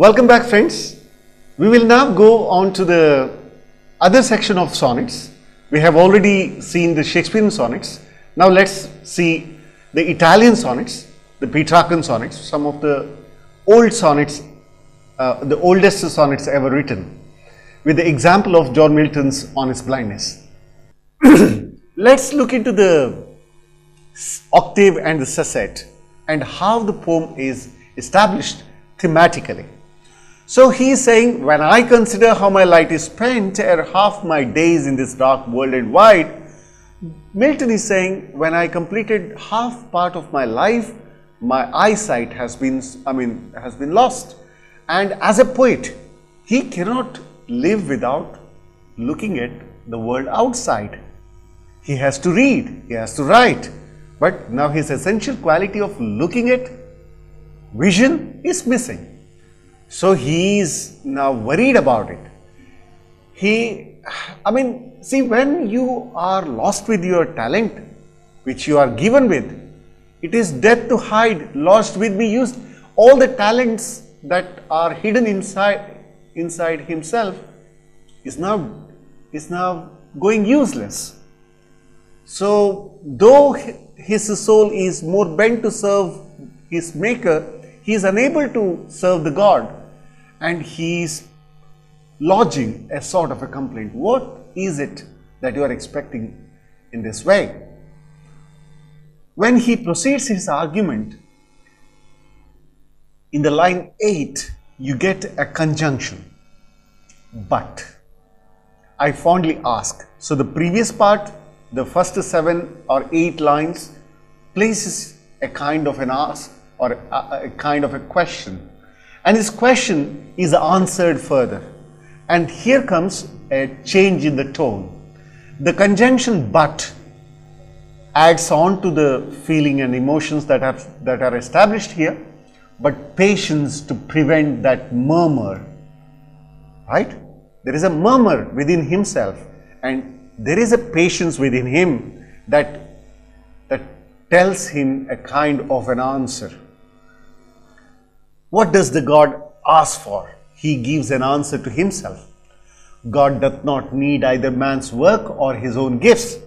Welcome back friends. We will now go on to the other section of sonnets. We have already seen the Shakespearean sonnets. Now let's see the Italian sonnets, the Petrarchan sonnets, some of the old sonnets, uh, the oldest sonnets ever written, with the example of John Milton's On His Blindness. let's look into the octave and the sestet and how the poem is established thematically. So he is saying, when I consider how my light is spent half my days in this dark world and wide, Milton is saying, when I completed half part of my life, my eyesight has been, I mean, has been lost. And as a poet, he cannot live without looking at the world outside. He has to read, he has to write. But now his essential quality of looking at vision is missing. So he is now worried about it. He, I mean, see, when you are lost with your talent, which you are given with, it is death to hide, lost with me, used all the talents that are hidden inside inside himself is now is now going useless. So though his soul is more bent to serve his maker, he is unable to serve the God and he is lodging a sort of a complaint. What is it that you are expecting in this way? When he proceeds his argument, in the line 8, you get a conjunction. But, I fondly ask. So, the previous part, the first seven or eight lines, places a kind of an ask or a, a kind of a question and his question is answered further. And here comes a change in the tone. The conjunction but adds on to the feeling and emotions that are, that are established here, but patience to prevent that murmur. Right? There is a murmur within himself, and there is a patience within him that, that tells him a kind of an answer. What does the God ask for? He gives an answer to himself. God doth not need either man's work or his own gifts.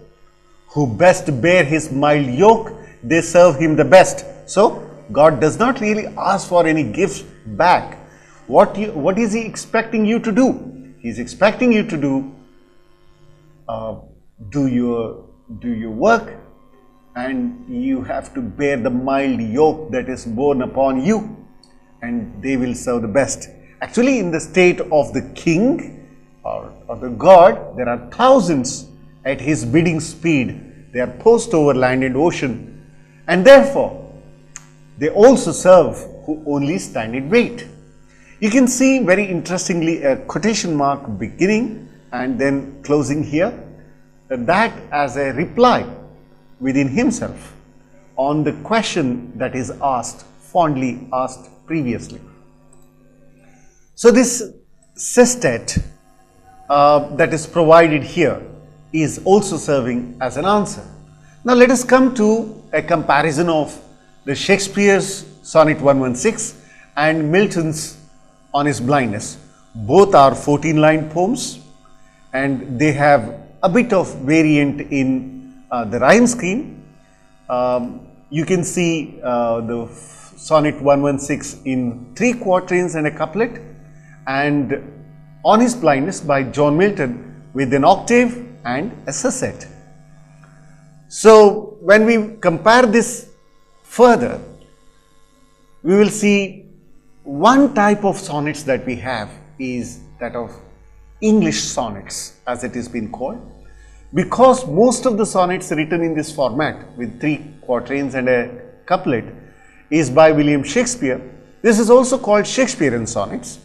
Who best bear his mild yoke, they serve him the best. So, God does not really ask for any gifts back. What, you, what is he expecting you to do? He is expecting you to do, uh, do, your, do your work and you have to bear the mild yoke that is borne upon you and they will serve the best. Actually, in the state of the king or, or the god, there are thousands at his bidding speed. They are post over land and ocean, and therefore they also serve who only stand in wait. You can see very interestingly a quotation mark beginning and then closing here, that as a reply within himself on the question that is asked, fondly asked previously. So this sestet uh, that is provided here is also serving as an answer. Now let us come to a comparison of the Shakespeare's Sonnet 116 and Milton's On His Blindness. Both are 14 line poems and they have a bit of variant in uh, the rhyme scheme. Um, you can see uh, the sonnet 116 in three quatrains and a couplet and On His Blindness by John Milton with an octave and a sestet. So when we compare this further, we will see one type of sonnets that we have is that of English sonnets as it is been called because most of the sonnets written in this format with three quatrains and a couplet is by William Shakespeare. This is also called Shakespearean sonnets.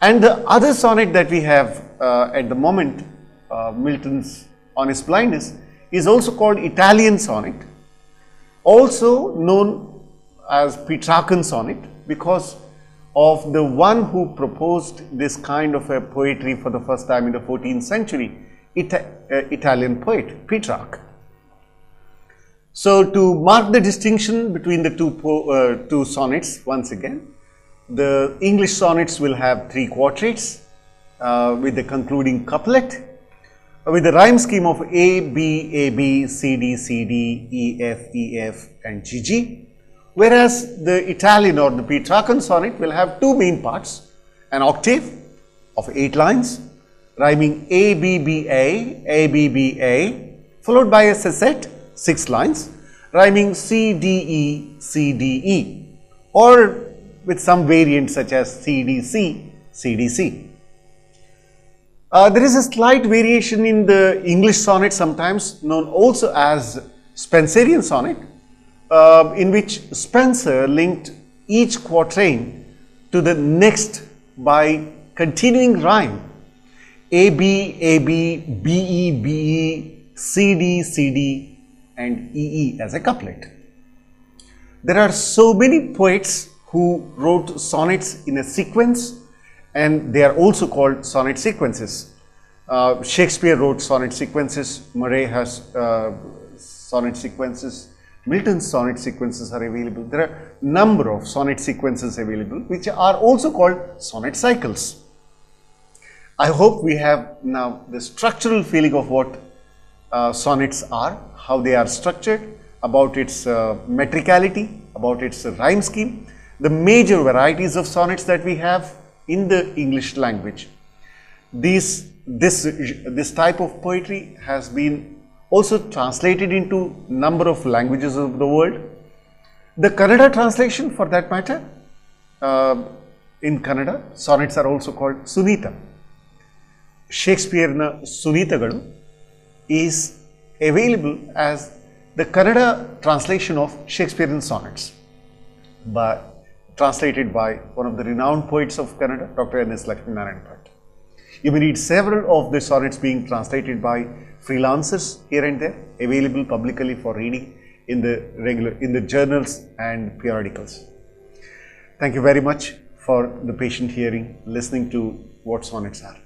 And the other sonnet that we have uh, at the moment, uh, Milton's His Blindness, is also called Italian sonnet, also known as Petrarchan sonnet because of the one who proposed this kind of a poetry for the first time in the 14th century, Ita uh, Italian poet, Petrarch. So to mark the distinction between the two, uh, two sonnets once again, the English sonnets will have three quatrains uh, with the concluding couplet with the rhyme scheme of A, B, A, B, C, D, C, D, E, F, E, F and G, G. Whereas the Italian or the Petrarchan sonnet will have two main parts, an octave of 8 lines rhyming A, B, B, A, A, B, B, A followed by a sestet 6 lines rhyming C, D, E, C, D, E or with some variants such as C, D, C, C, D, C. Uh, there is a slight variation in the English sonnet sometimes known also as Spenserian sonnet uh, in which Spenser linked each quatrain to the next by continuing rhyme A, B, A, B, B, E, B, E, C, D, C, D and E, E as a couplet. There are so many poets who wrote sonnets in a sequence and they are also called sonnet sequences. Uh, Shakespeare wrote sonnet sequences, Murray has uh, sonnet sequences, Milton's sonnet sequences are available. There are number of sonnet sequences available which are also called sonnet cycles. I hope we have now the structural feeling of what sonnets are, how they are structured, about its uh, metricality, about its rhyme scheme, the major varieties of sonnets that we have in the English language. These, this, this type of poetry has been also translated into number of languages of the world. The Kannada translation for that matter, uh, in Kannada, sonnets are also called Sunita. ಶೇಕ್ಸ್ಪಿಯರ್ನ ಸುನೀತಗಳು is available as the Kannada translation of Shakespearean sonnets by, translated by one of the renowned poets of Kannada, Dr. N.S. Lakshminarayan Bhatt. You may read several of the sonnets being translated by freelancers here and there, available publicly for reading in the regular in the journals and periodicals. Thank you very much for the patient hearing, listening to what sonnets are.